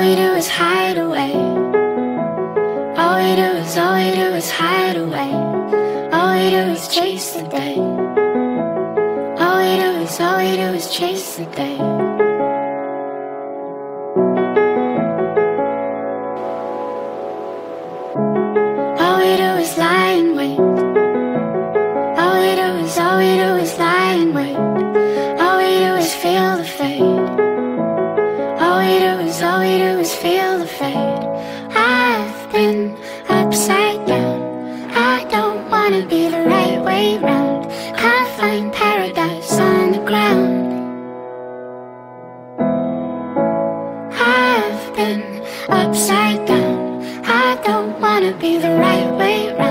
hide away. All we do is, all we do is hide away. All we do is chase the day. All we do is, all we do is chase the day. All we do is lie in wait. The right way round. Can't find paradise on the ground. I've been upside down. I don't wanna be the right way round.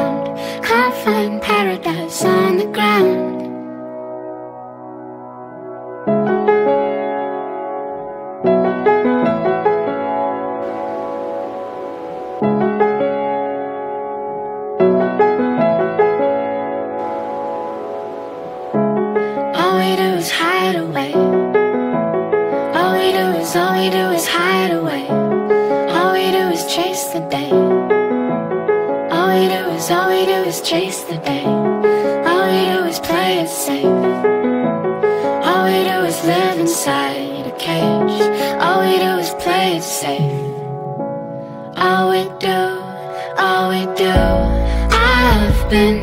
Chase the day. All we do is, all we do is chase the day. All we do is play it safe. All we do is live inside a cage. All we do is play it safe. All we do, all we do. I've been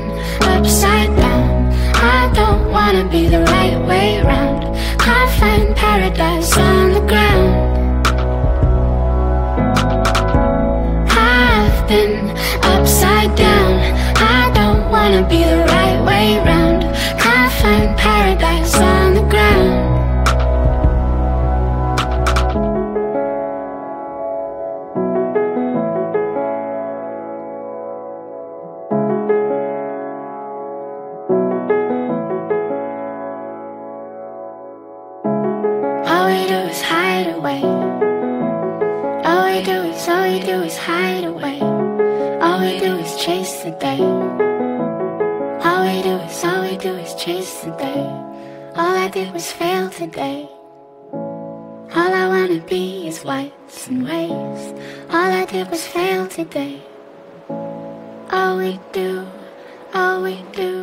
upside down. I don't wanna be the right way round. Can't find paradise upside down. I don't wanna be the right way round. Can't find paradise on the ground. All we do is hide away. All we do is hide away. Chase the day. All we do is, all we do is chase the day. All I did was fail today. All I wanna be is whites and waves. All I did was fail today. All we do, all we do